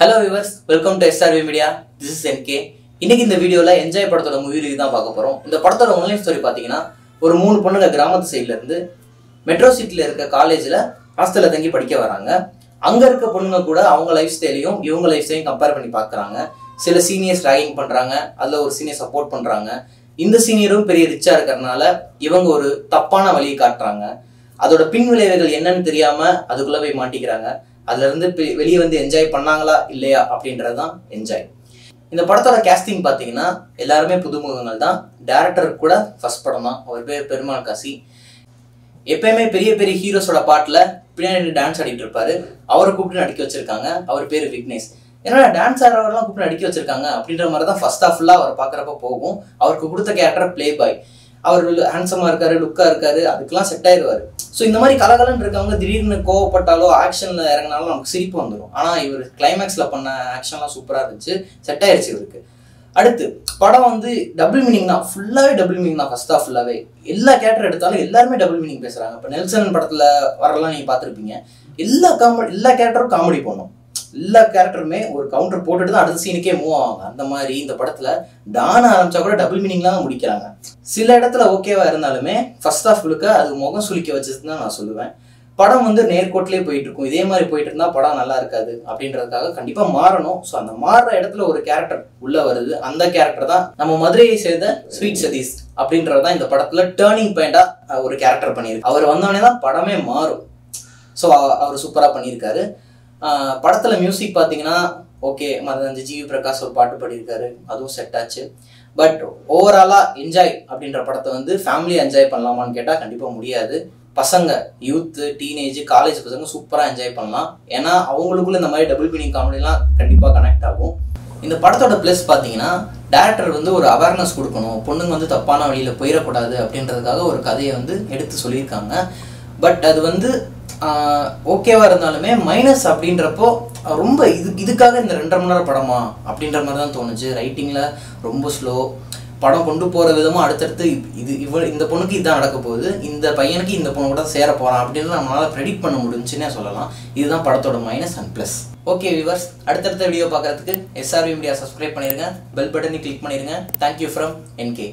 Hello viewers welcome to SRV media this is NK இன்னைக்கு இந்த வீடியோவில் என்ஜாய் படத்தோட மூவி ரிவ்யூ தான் பார்க்க போகிறோம் இந்த படத்தோட ஒன்லைன் ஸ்டோரி பார்த்தீங்கன்னா ஒரு மூணு பொண்ணுங்க கிராமத்து சைட்லேருந்து மெட்ரோ சிட்டியில் இருக்க காலேஜ்ல ஹாஸ்டலில் தங்கி படிக்க வராங்க. அங்கே இருக்க பொண்ணுங்க கூட அவங்க லைஃப் ஸ்டைலையும் இவங்க லைஃப் ஸ்டைலையும் கம்பேர் பண்ணி பார்க்கறாங்க. சில சீனியர்ஸ் ராகிங் பண்றாங்க அதில் ஒரு சீனியர் சப்போர்ட் பண்ணுறாங்க இந்த சீனியரும் பெரிய ரிச்சா இருக்கிறதுனால இவங்க ஒரு தப்பான வழியை காட்டுறாங்க. அதோட பின் விளைவுகள் என்னன்னு தெரியாம அதுக்குள்ள போய் மாட்டிக்கிறாங்க. அதுல இருந்து பெ- வெளியே வந்து என்ஜாய் பண்ணாங்களா இல்லையா அப்படின்றதுதான் என்ஜாய் இந்த படத்தோட கேஸ்டிங் பார்த்தீங்கன்னா எல்லாருமே புதுமுகங்கள் தான். டேரக்டர் கூட ஃபர்ஸ்ட் படம் தான். அவர் பேர் பெருமாள் காசி. எப்பயுமே பெரிய பெரிய ஹீரோஸோட பாட்டில் பின்னாடி டான்ஸ் ஆடிட்டு இருப்பாரு. அவரை கூப்பிட்டு நடிக்க வச்சிருக்காங்க. அவர் பேர் விக்னேஷ். என்னடா டான்ஸ் ஆடுறவரெல்லாம் கூப்பிட்டு அடிக்க வச்சிருக்காங்க அப்படின்ற மாதிரி தான் ஃபர்ஸ்ட் ஆஃப் ஃபுல்லாக அவர் பார்க்குறப்ப போகும். அவருக்கு கொடுத்த கேரக்டர் ப்ளே பாய் அவர் ஹேண்ட்ஸமாக இருக்காரு லுக்காக இருக்காரு அதுக்கெல்லாம் செட் ஆயிடுவார். ஸோ இந்த மாதிரி கலகலன்னு இருக்கவங்க திடீர்னு கோவப்பட்டாலோ ஆக்ஷனில் இறங்கினாலும் நமக்கு சிரிப்பு வந்துடும் ஆனால் இவர் கிளைமேக்ஸில் பண்ண ஆக்ஷன்லாம் சூப்பராக இருந்துச்சு. செட் ஆயிடுச்சு இவருக்கு. அடுத்து படம் வந்து டபுள் மீனிங் தான். ஃபுல்லாகவே டபுள் மீனிங் தான் ஃபர்ஸ்ட் ஆஃப் ஃபுல்லாகவே எல்லா கேரக்டர் எடுத்தாலும் எல்லாருமே டபுள் மீனிங் பேசுகிறாங்க இப்போ நெல்சன் படத்தில் வரலாம் நீங்கள் பார்த்துருப்பீங்க. எல்லா காமெடி எல்லா கேரக்டரும் காமெடி பண்ணும் எல்லா கேரக்டருமே ஒரு கவுண்டர் போட்டுட்டு தான் அடுத்த சீனுக்கே மூவ் ஆவாங்க. அந்த மாதிரி இந்த படத்துல டான ஆரம்பிச்சா கூட டபுள் மீனிங்லாம் முடிக்கிறாங்க. சில இடத்துல ஓகேவா இருந்தாலுமே ஃபர்ஸ்ட் ஆஃப் முழுக்க அது முகம் சுளிக்க வச்சதுன்னு தான் நான் சொல்லுவேன். படம் வந்து நேர்கோட்டிலே போயிட்டு இருக்கும் இதே மாதிரி போயிட்டு இருந்தா படம் நல்லா இருக்காது அப்படின்றதுக்காக கண்டிப்பா மாறணும். ஸோ அந்த மாறுற இடத்துல ஒரு கேரக்டர் உள்ள வருது. அந்த கேரக்டர் தான் நம்ம மதுரையை சேர்ந்த ஸ்வீட் சதீஷ் அப்படின்றது தான் இந்த படத்துல டேர்னிங் பாயிண்டா ஒரு கேரக்டர் பண்ணியிருக்கு. அவர் வந்தோடனே தான் படமே மாறும். ஸோ அவர் சூப்பராக பண்ணியிருக்காரு. படத்தில் மியூசிக் பார்த்தீங்கன்னா ஓகே மதஞ்சு ஜிவி பிரகாஷ் ஒரு பாட்டு பாடியிருக்காரு. அதுவும் செட் ஆச்சு. பட் ஓவராலாக என்ஜாய் அப்படின்ற படத்தை வந்து ஃபேமிலி என்ஜாய் பண்ணலாமான்னு கேட்டால் கண்டிப்பாக முடியாது. பசங்க யூத்து டீனேஜ் காலேஜ் பசங்க சூப்பராக என்ஜாய் பண்ணலாம். ஏன்னா அவங்களுக்குள்ள இந்த மாதிரி டபுள் மீனிங் காமெடிலாம் கண்டிப்பாக கனெக்ட் ஆகும். இந்த படத்தோட ப்ளஸ் பார்த்தீங்கன்னா டேரக்டர் வந்து ஒரு அவேர்னஸ் கொடுக்கணும். பொண்ணுங்க வந்து தப்பான வழியில் போயிடக்கூடாது அப்படின்றதுக்காக ஒரு கதையை வந்து எடுத்து சொல்லியிருக்காங்க. பட் அது வந்து ஓகேவாக இருந்தாலுமே மைனஸ் அப்படின்றப்போ ரொம்ப இது இதுக்காக இந்த ரெண்டரை மணி நேரம் படமா அப்படின்ற மாதிரி தான் தோணுச்சு. ரைட்டிங்கில் ரொம்ப ஸ்லோ படம் கொண்டு போகிற விதமும் அடுத்தடுத்து இது இவ இந்த பொண்ணுக்கு இதான் நடக்க போகுது. இந்த பையனுக்கு இந்த பொண்ணு கூட சேர போகிறான் அப்படின்னு நம்மளால் ப்ரெடிக்ட் பண்ண முடிஞ்சுன்னே சொல்லலாம். இதுதான் படத்தோட minus and plus okay viewers அடுத்தடுத்த வீடியோ பார்க்கறதுக்கு எஸ்ஆர்வி மீடியா சப்ஸ்கிரைப் பண்ணிடுங்க பெல் பட்டனை கிளிக் பண்ணிடுங்க தேங்க்யூ ஃப்ரம் என்கே